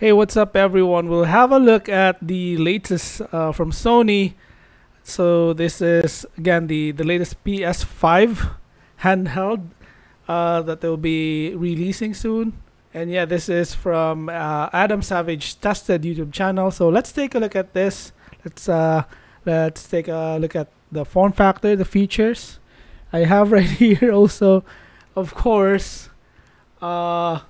Hey, what's up, everyone? We'll have a look at the latest uh, from Sony. So this is again the the latest PS5 handheld uh, that they'll be releasing soon. And yeah, this is from uh, Adam Savage Tested YouTube channel. So let's take a look at this. Let's uh, let's take a look at the form factor, the features. I have right here also, of course, uh,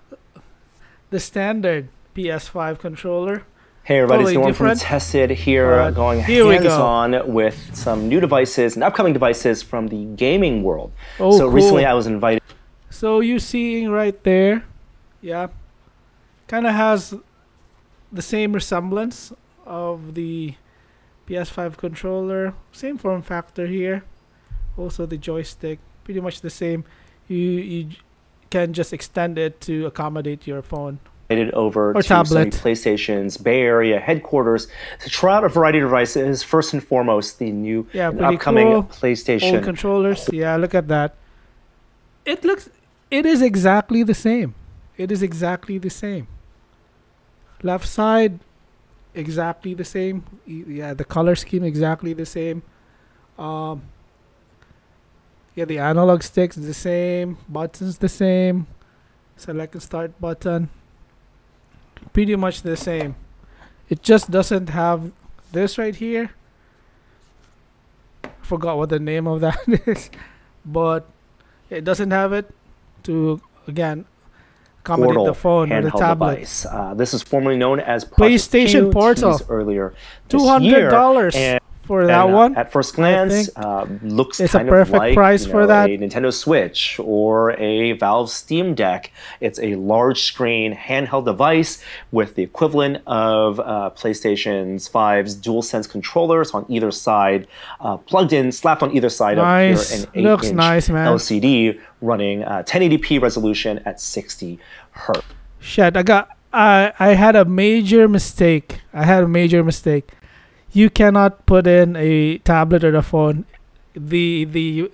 the standard PS5 controller. Hey everybody, Totally it's Norm different. from Tested here, Uh, going here go. hands-on with some new devices and upcoming devices from the gaming world. Oh, so recently. I was invited So you seeing right there, yeah, kind of has the same resemblance of the PS5 controller. Same form factor here. Also the joystick, pretty much the same. You you can just extend it to accommodate your phone. Over Or to tablet. Sony PlayStation's Bay Area headquarters to try out a variety of devices. First and foremost, the new Yeah, upcoming cool. Old PlayStation. controllers. Yeah, look at that. It looks. It is exactly the same. It is exactly the same. Left side, exactly the same. Yeah, the color scheme exactly the same. Um. Yeah, the analog sticks the same. Buttons the same. Select and start button. Pretty much the same. It just doesn't have this right here forgot what the name of that is, but it doesn't have it to again accommodate Portal the phone or the tablet. Uh, this is formerly known as Project PlayStation Q, Portal. earlier $200 year. Dollars And for that uh, one. At first glance, uh, looks it's a kind perfect of like price you for that. a Nintendo Switch or a Valve Steam Deck. It's a large screen handheld device with the equivalent of uh, PlayStation's 5's DualSense controllers on either side, uh, plugged in, slapped on either side Nice. of here, an Looks 8-inch nice. LCD running uh, 1080p resolution at 60 hertz. Shit, I got. I I had a major mistake. I had a major mistake. You cannot put in a tablet or a phone. The the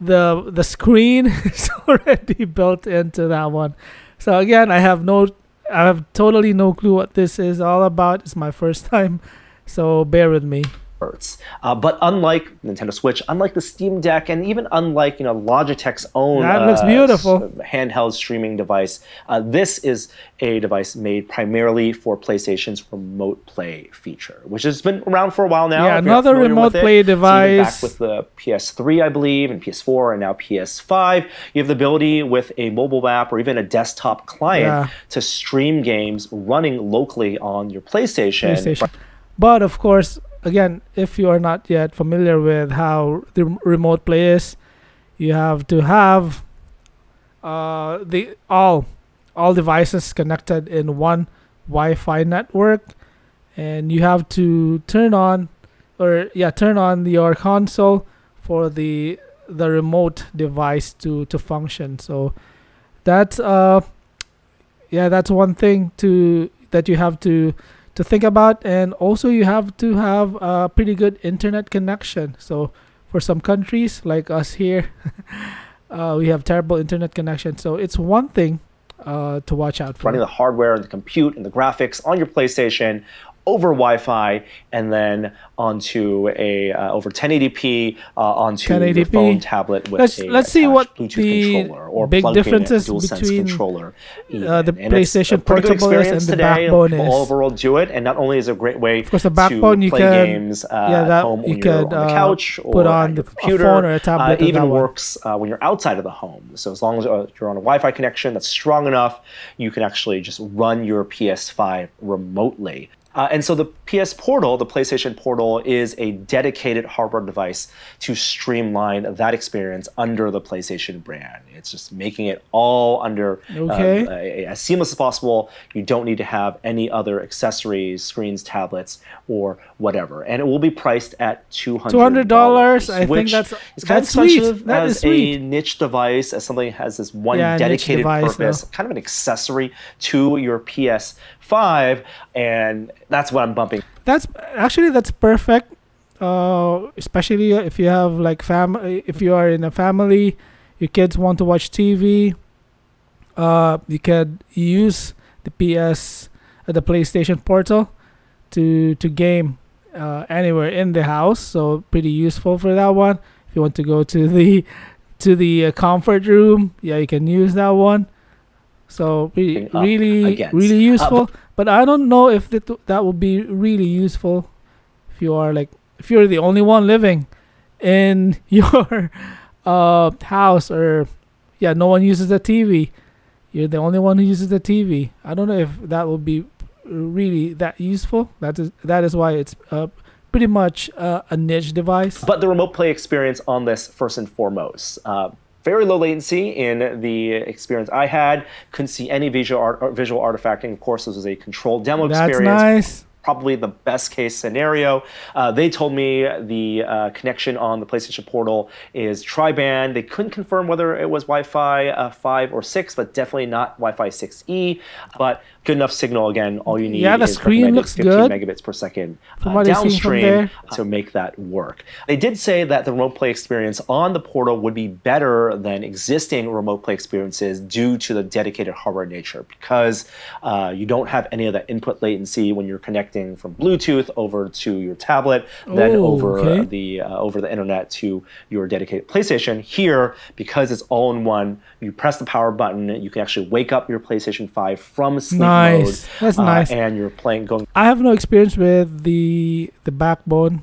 the the screen is already built into that one. So again, I have no. I have totally no clue what this is all about. It's my first time, so bear with me. Hertz. Uh, but unlike Nintendo Switch, unlike the Steam Deck, and even unlike you know Logitech's own That looks uh, beautiful. handheld streaming device, uh, this is a device made primarily for PlayStation's Remote Play feature, which has been around for a while now. Yeah, if you're not another Remote with it. Play So device. back with the PS3, I believe, and PS4, and now PS5, you have the ability with a mobile app or even a desktop client Yeah. to stream games running locally on your PlayStation. PlayStation. But of course, again, if you are not yet familiar with how the remote play is, you have to have uh, the all all devices connected in one Wi-Fi network, and you have to turn on or yeah turn on your console for the the remote device to to function. So that's uh yeah that's one thing to that you have to to think about and also you have to have a pretty good internet connection. So for some countries like us here uh, we have terrible internet connection. So it's one thing uh, to watch out for. Running the hardware and the compute and the graphics on your PlayStation over Wi-Fi and then onto a uh, over 1080p uh, onto your 1080p. phone tablet with Let's- a let's see what Bluetooth the controller or big differences between, controller. uh, the. And PlayStation Portable experience and the today. backbone is. all over the do it, and not only is it a great way course, the backbone to you play can- games uh, yeah, at that home you could, on the uh, couch or put on your the- a computer. phone or a tablet Uh, even works uh, when you're outside of the home. So as long as uh, you're on a Wi-Fi connection that's strong enough, you can actually just run your PS5 remotely. Uh, and so the PS Portal, the PlayStation Portal, is a dedicated hardware device to streamline that experience under the PlayStation brand. It's just making it all under uh, Okay. a- as seamless as possible. You don't need to have any other accessories, screens, tablets, or whatever. And it will be priced at two hundred $200. I think that's- is kind that's of sweet. That as sweet. a niche device, as something that has this one Yeah, dedicated device, purpose, though. kind of an accessory to your PS5, and that's what I'm bumping. that's actually that's perfect uh especially if you have like fam if you are in a family your kids want to watch tv uh you could use the ps uh, the PlayStation Portal to to game uh, anywhere in the house. So pretty useful for that one. If you want to go to the to the uh, comfort room, yeah, you can use that one. So re- really against. really Uh, useful. but I don't know if that that would be really useful if you are like if you're the only one living in your uh house or yeah no one uses the TV you're the only one who uses the TV I don't know if that will be really that useful that is that is why it's uh pretty much uh, a niche device But the remote play experience on this, first and foremost, uh, very low latency in the experience I had. Couldn't see any visual art, visual artifacting. Of course, this was a controlled demo that's experience. nice Probably the best case scenario. Uh, they told me the uh, connection on the PlayStation Portal is tri-band. They couldn't confirm whether it was Wi-Fi uh, 5 or 6, but definitely not Wi-Fi 6E. But good enough signal. Again, all you need Yeah, the is screen looks 15 good. megabits per second uh, what I've seen from downstream to make that work. They did say that the remote play experience on the portal would be better than existing remote play experiences due to the dedicated hardware nature because uh, you don't have any of that input latency when you're connecting from Bluetooth over to your tablet, then Oh, over okay. the uh, over the internet to your dedicated PlayStation. Here, because it's all in one, you press the power button, you can actually wake up your PlayStation 5 from sleep Nice. mode. That's uh, nice. And you're playing going I have no experience with the the backbone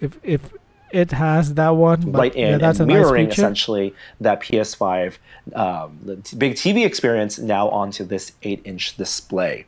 if if it has that one right in yeah, that's and a nice mirroring feature. essentially that PS5 um, big TV experience now onto this 8-inch display.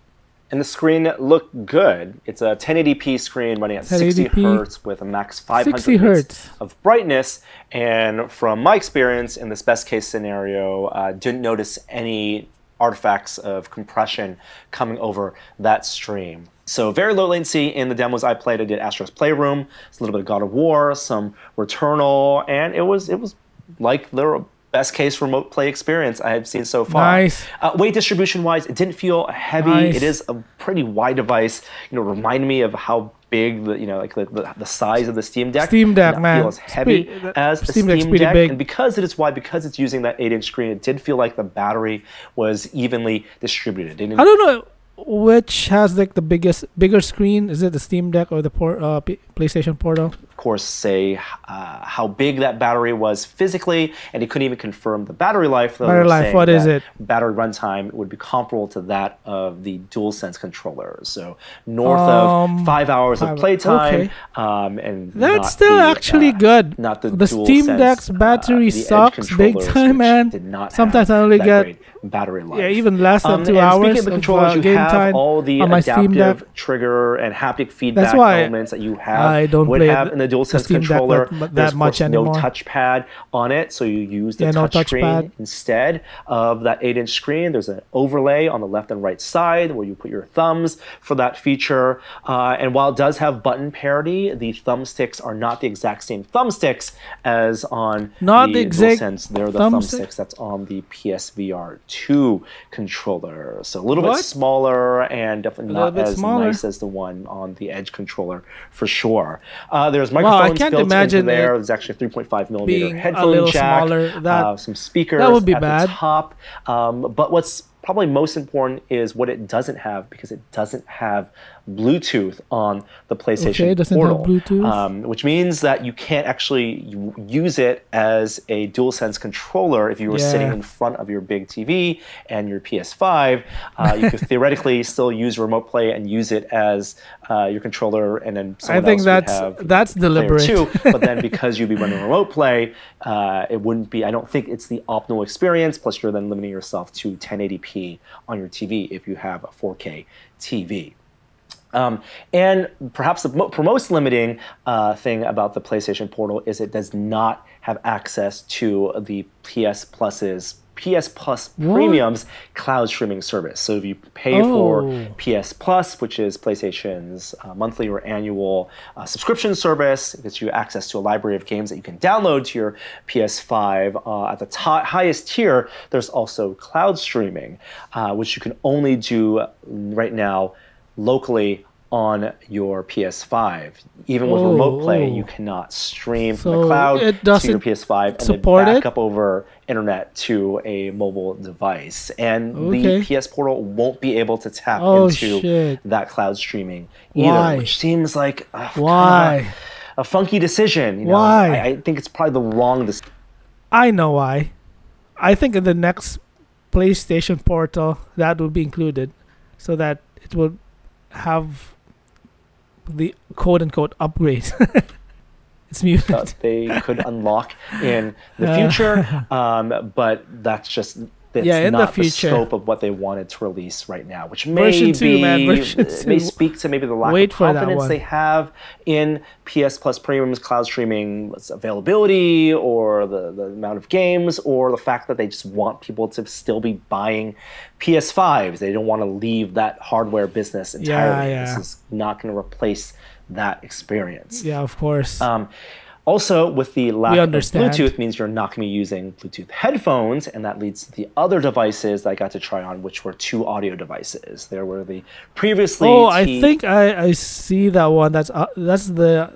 And the screen looked good. It's a 1080p screen running at 60 hertz with a max 500 hertz. of brightness. And from my experience in this best case scenario, uh, didn't notice any artifacts of compression coming over that stream. So very low latency in the demos I played. I did Astro's Playroom, it's a little bit of God of War, some Returnal, and it was it was like the best case remote play experience I have seen so far. Nice. Uh, weight distribution wise, it didn't feel heavy. Nice. It is a pretty wide device. You know, remind me of how big the you know like the, the, size of the Steam Deck. Steam Deck, man. Feel as heavy the as Steam Steam, Deck, big. and because it is wide, because it's using that eight-inch screen, it did feel like the battery was evenly distributed. It I don't know which has like the biggest bigger screen is it the Steam Deck or the port, uh, P- PlayStation Portal course, say uh, how big that battery was physically, and he couldn't even confirm the battery life. though Battery life, what is it? Battery runtime would be comparable to that of the DualSense controller. So north Um, of five hours five- of playtime, okay. um, and That's still the, actually uh, good. Not the, The Steam Deck's battery the Edge sucks big time, man. Sometimes I only get- battery life. yeah even less than Um, two hours of the of, controllers, uh, you game have time all the on my Steam adaptive Deck. trigger and haptic feedback elements that you have I don't would play have in the DualSense controller. that that There's, much no touchpad on it, so you use the Yeah, no touch screen touchpad. instead of that 8-inch screen. There's an overlay on the left and right side where you put your thumbs for that feature. Uh, and while it does have button parity, the thumbsticks are not the exact same thumbsticks as on Not the the exact DualSense. They're the thumbstick? thumbsticks that's on the PSVR 2 controller. So a little bit smaller and definitely not as smaller. nice as the one on the Edge controller for sure. Uh, there's I can't built into imagine there. There's actually a 3.5 millimeter headphone jack. smaller. That- uh, some speakers that would be at bad. the top. Um, but what's probably most important is what it doesn't have because it doesn't have Bluetooth on the PlayStation Okay, doesn't have Portal, Bluetooth. Um, which means that you can't actually use it as a DualSense controller if you were sitting in front of your big TV and your PS5. Uh, you could theoretically still use Remote Play and use it as uh, your controller, and then I think that's have that's deliberate two. But then because you'd be running Remote Play, uh, it wouldn't be. I don't think it's the optimal experience. Plus, you're then limiting yourself to 1080p on your TV if you have a 4K TV. Um, and perhaps the mo- most limiting uh, thing about the PlayStation Portal is it does not have access to the PS Plus's PS Plus Premium's cloud streaming service. So if you pay for Oh. PS Plus, which is PlayStation's uh, monthly or annual uh, subscription service, it gets you access to a library of games that you can download to your PS5. Uh, at the highest tier, there's also cloud streaming, uh, which you can only do right now locally on your PS5. Even with Oh, remote play, oh. you cannot stream from the cloud to your PS5 and then back it? up over internet to a mobile device. And Okay. the PS Portal won't be able to tap Oh, into shit. that cloud streaming either, Why? which seems like uh, kind of a- Why? a funky decision. You know? Why? I, I think it's probably the wrong decision. I know why. I think in the next PlayStation Portal that would be included, so that it would have the quote unquote upgrade. it's muted. that they could unlock in the future. Um, but that's just that's Yeah, in the not the, future. scope of what they wanted to release right now, which may Version two, be man, version it may speak to maybe the lack Wait of confidence they have in PS Plus Premium's cloud streaming availability, or the, the amount of games, or the fact that they just want people to still be buying PS5s. They don't want to leave that hardware business entirely. yeah. This is not going to replace that experience. Yeah, of course. Um, also, with the lack of. Bluetooth means you're not going to be using Bluetooth headphones, and that leads to the other devices that I got to try on, which were two audio devices. There were the previously. oh, I think I, I see that one. That's uh, that's the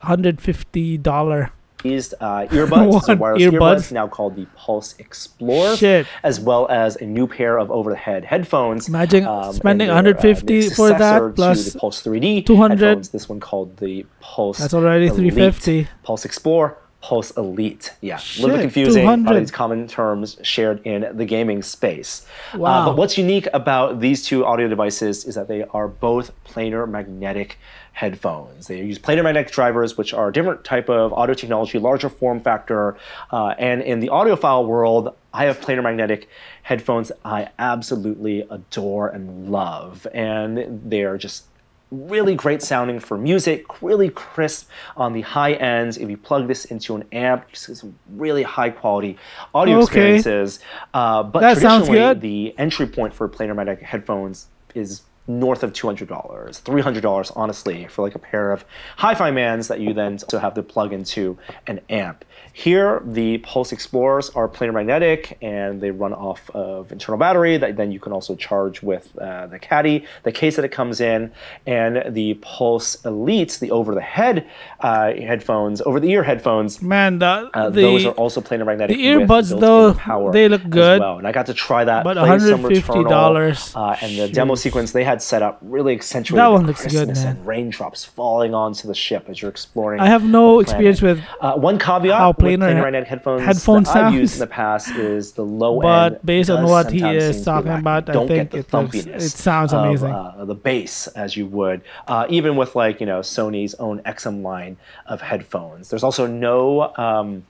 hundred fifty dollar. Used uh, earbuds, so wireless earbuds. earbuds, now called the Pulse Explorer, Shit. as well as a new pair of over-the-head headphones. Imagine um, spending their, uh, 150 the for that, plus to the Pulse 3D 200. headphones. This one called the Pulse. That's already Elite, 350. Pulse Explorer. Pulse Elite, yeah, a little Shit, bit confusing. A lot of these common terms shared in the gaming space. Uh, Wow. but what's unique about these two audio devices is that they are both planar magnetic headphones. They use planar magnetic drivers, which are a different type of audio technology, larger form factor. Uh, and in the audiophile world, I have planar magnetic headphones I absolutely adore and love. And they're just really great sounding for music, really crisp on the high ends. If you plug this into an amp, you some really high quality audio Okay. experiences. Uh, but That traditionally, the entry point for planar magnetic headphones is north of $200 $300 honestly for like a pair of HiFiMANs that you then also have to plug into an amp here the pulse explorers are planar magnetic and they run off of internal battery that then you can also charge with uh, the caddy the case that it comes in and the pulse elites the over-the-head uh, headphones over-the-ear headphones Man, the, uh, the those are also planar magnetic. the earbuds, though, power they look good, well. And I got to try that. but $150 Returnal, uh, and the demo sequence they had set up really accentuated That one looks good, man. and raindrops falling onto the ship as you're exploring. I have no experience with, Uh, one caveat how with planar planar he- magnetic headphones headphone that I've used in the past is the low end. but based on what he is seem to be talking about, I Don't think it looks- it sounds of, amazing. uh, the bass as you would, uh, even with like you know Sony's own XM line of headphones. There's also no um,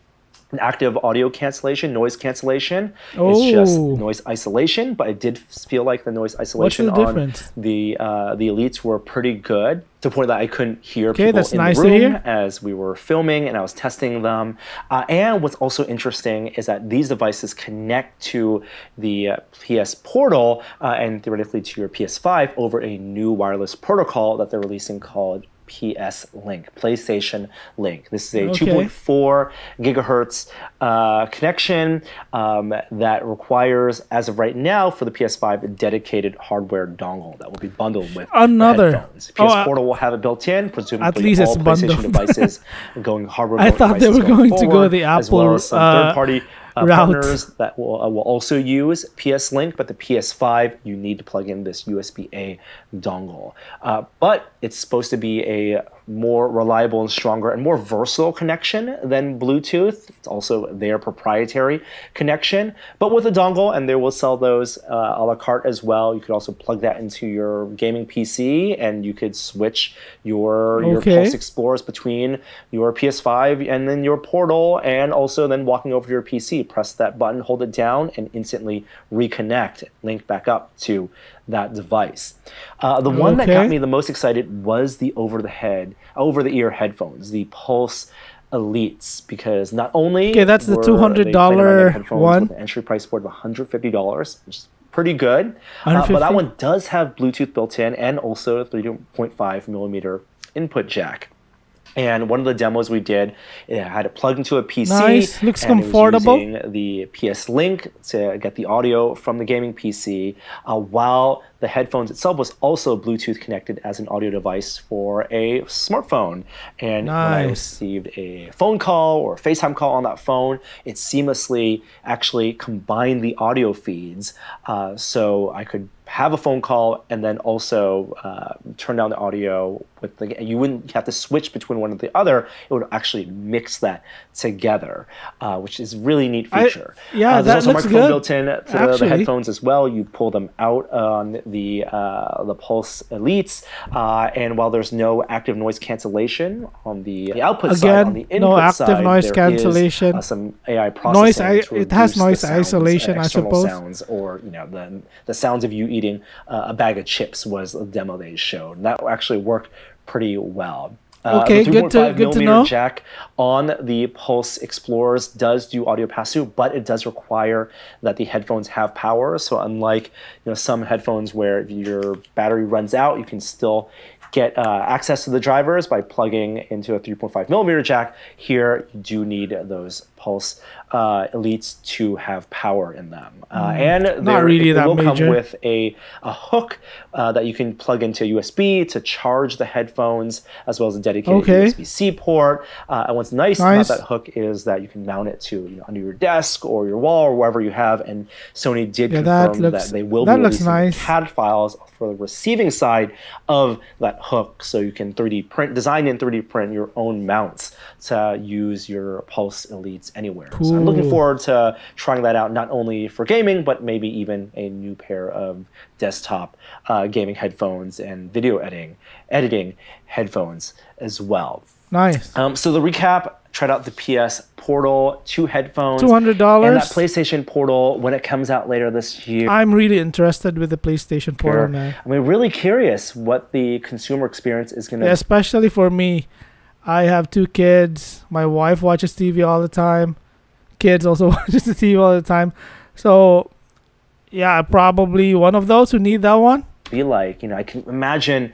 active audio cancellation, noise cancellation. Oh. It's just Oh. noise isolation, but it did feel like the noise isolation the on difference? the uh, the elites were pretty good to the point that I couldn't hear Okay, people in nice the room as we were filming and I was testing them. Uh, and what's also interesting is that these devices connect to the uh, PS Portal uh, and theoretically to your PS5 over a new wireless protocol that they're releasing called PS Link, PlayStation Link. This is a Okay. 2.4 gigahertz uh, connection um, that requires, as of right now, for the PS5, a dedicated hardware dongle that will be bundled with the Another. headphones. PS Oh, uh, Portal will have it built in, presumably least all it's PlayStation bundled. devices going hardware. I thought they were going to go the as well Apple, as some uh, third-party uh, route. partners that will, uh, will also use PS Link, but the PS5 you need to plug in this USB-A dongle. Uh, but it's supposed to be a more reliable and stronger and more versatile connection than Bluetooth. It's also their proprietary connection, but with a dongle, and they will sell those uh, a la carte as well. You could also plug that into your gaming PC, and you could switch your your Pulse Explorers between your PS5 and then your Portal, and also then walking over to your PC, press that button, hold it down, and instantly reconnect, link back up to that device. Uh, the one that got me the most excited was the over the head, over the ear headphones, the Pulse Elites, because not only Okay, that's the $200 they planar magnetic headphones one. with an entry price point of $150, which is pretty good. Uh, but that one does have Bluetooth built in and also a 3.5 millimeter input jack. And one of the demos we did, it had it plugged into a PC. Nice. Looks and it was comfortable. using the PS Link to get the audio from the gaming PC, uh, while the headphones itself was also Bluetooth connected as an audio device for a smartphone. And when I received a phone call or a FaceTime call on that phone, it seamlessly actually combined the audio feeds, uh, so I could have a phone call and then also uh, turn down the audio with the you wouldn't have to switch between one or the other it would actually mix that together uh, which is a really neat I- feature yeah, uh, there's that also looks microphone good, built in to the actually. headphones as well you pull them out on the uh, the pulse elites uh, and while there's no active noise cancellation on the, the output side on the Again, no input active side, noise is, cancellation. uh, some AI processing i- to it has noise sounds and isolation, I suppose. sounds or you know the the sounds of you eating uh, a bag of chips was a demo they showed. And that actually worked pretty well. Uh, Okay, good to- 3.5 good to millimeter know. jack on the Pulse Explorers does do audio pass-through, but it does require that the headphones have power. So unlike you know some headphones where if your battery runs out, you can still get uh, access to the drivers by plugging into a 3.5 millimeter jack. Here, you do need those Pulse uh, Elites to have power in them, uh, and they really will major. come with a, a hook uh, that you can plug into USB to charge the headphones, as well as a dedicated Okay. USB-C port. Uh, and what's nice, Nice. about that hook is that you can mount it to you know, under your desk or your wall or wherever you have. And Sony did Yeah, that confirm looks- that they will that be releasing nice. CAD files for the receiving side of that hook, so you can 3D print, design and 3D print your own mounts to use your Pulse Elites anywhere. So I'm looking forward to trying that out, not only for gaming, but maybe even a new pair of desktop uh, gaming headphones and video editing editing headphones as well. Nice. Um, so the recap: tried out the PS Portal, two headphones, $200. and that PlayStation Portal when it comes out later this year. I'm really interested with the PlayStation Portal, man. I mean, really curious what the consumer experience is going to Especially for me. I have two kids. My wife watches TV all the time. Kids also watches the TV all the time. So, yeah, probably one of those who need that one. be like. You know, I can imagine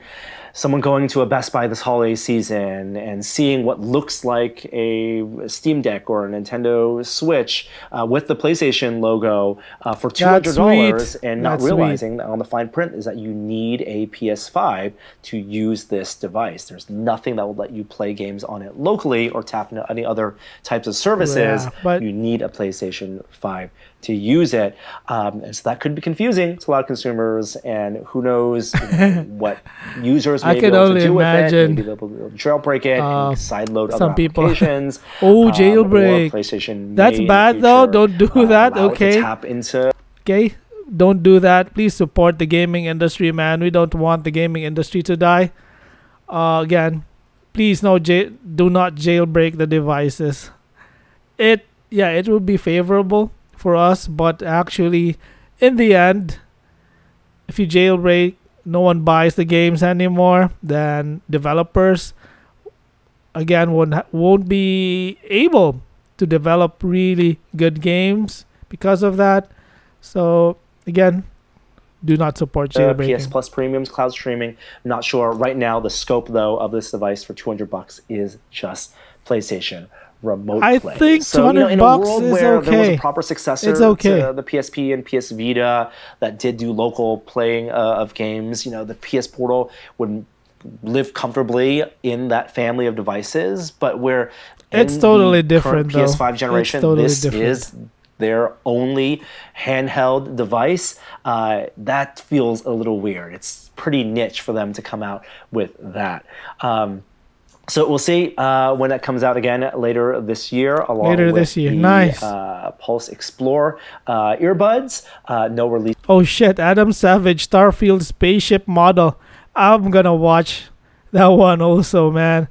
someone going to a Best Buy this holiday season and seeing what looks like a Steam Deck or a Nintendo Switch uh, with the PlayStation logo uh, for two hundred dollars, and not That's sweet. realizing that on the fine print is that you need a PS5 to use this device. There's nothing that will let you play games on it locally or tap into any other types of services. Yeah, but- you need a PlayStation 5 to use it. Um, and so that could be confusing to a lot of consumers. And who knows what users I may could be able only to do imagine. with it. Maybe they'll jailbreak it Uh, and sideload some other people- applications. Oh, um, jailbreak. PlayStation That's may in the bad, though. Don't do uh, that, allow it to okay? tap into Okay? Don't do that. Please support the gaming industry, man. We don't want the gaming industry to die. Uh, again, please no ja- do not jailbreak the devices. It yeah, it would be favorable for us, but actually in the end if you jailbreak no one buys the games anymore, then developers again won't won't be able to develop really good games because of that. So again, do not support uh, jailbreaking. PS Plus premiums, cloud streaming. I'm not sure right now. The scope though of this device for 200 bucks is just PlayStation Remote I Play. think so, you know, 200 in bucks a world is where there was okay. a proper successor It's okay. to the PSP and PS Vita that did do local playing uh, of games, you know, the PS Portal would live comfortably in that family of devices. But where It's totally different, current. PS5 It's generation, totally this different. is their only handheld device, uh, that feels a little weird. It's pretty niche for them to come out with that. Um, so we'll see uh, when that comes out again later this year. Along Later with this year. the, Nice. Uh, Pulse Explore uh, earbuds. Uh, no release Oh shit, Adam Savage Starfield spaceship model. I'm gonna watch that one also, man.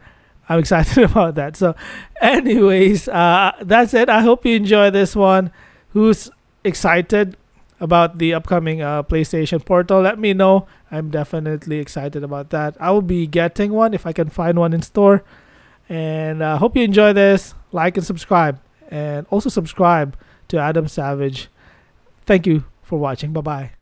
I'm excited about that. So, anyways, uh, that's it. I hope you enjoy this one. Who's excited about the upcoming uh, PlayStation Portal? Let me know. I'm definitely excited about that. I will be getting one if I can find one in store. And uh, hope you enjoy this. Like and subscribe, and also subscribe to Adam Savage. Thank you for watching. Bye bye.